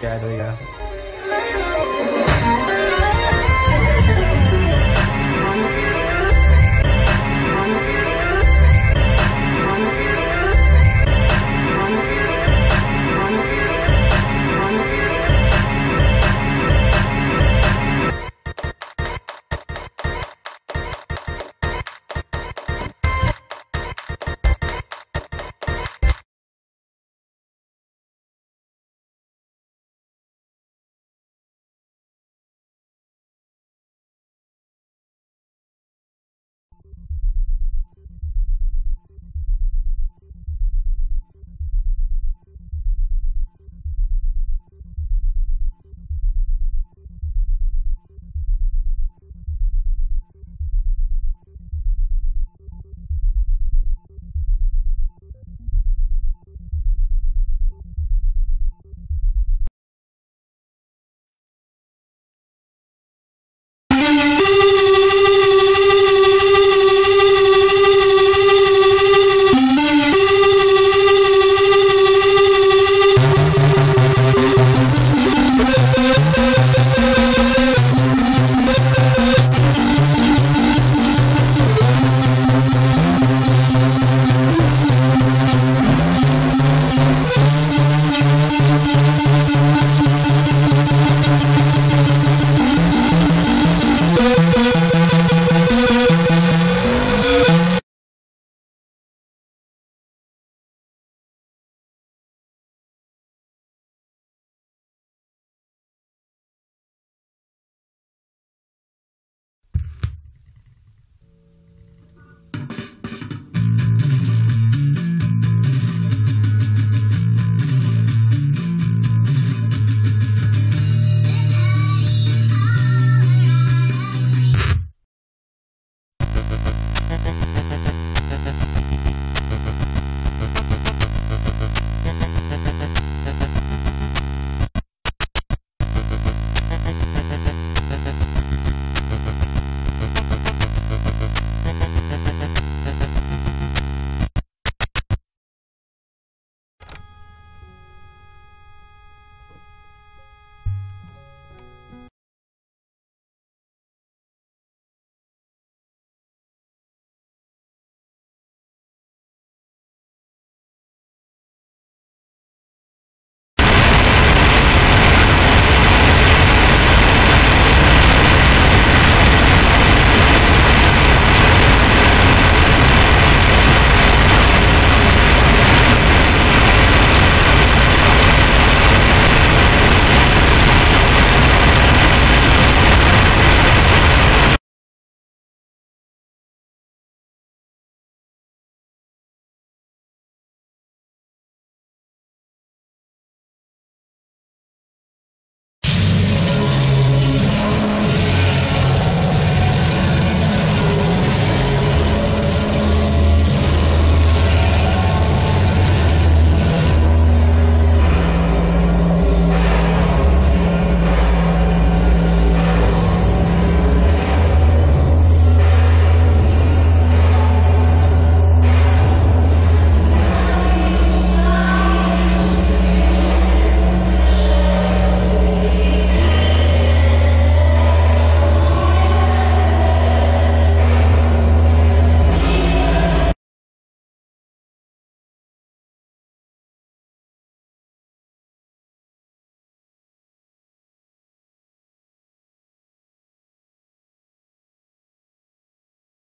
แกเ呀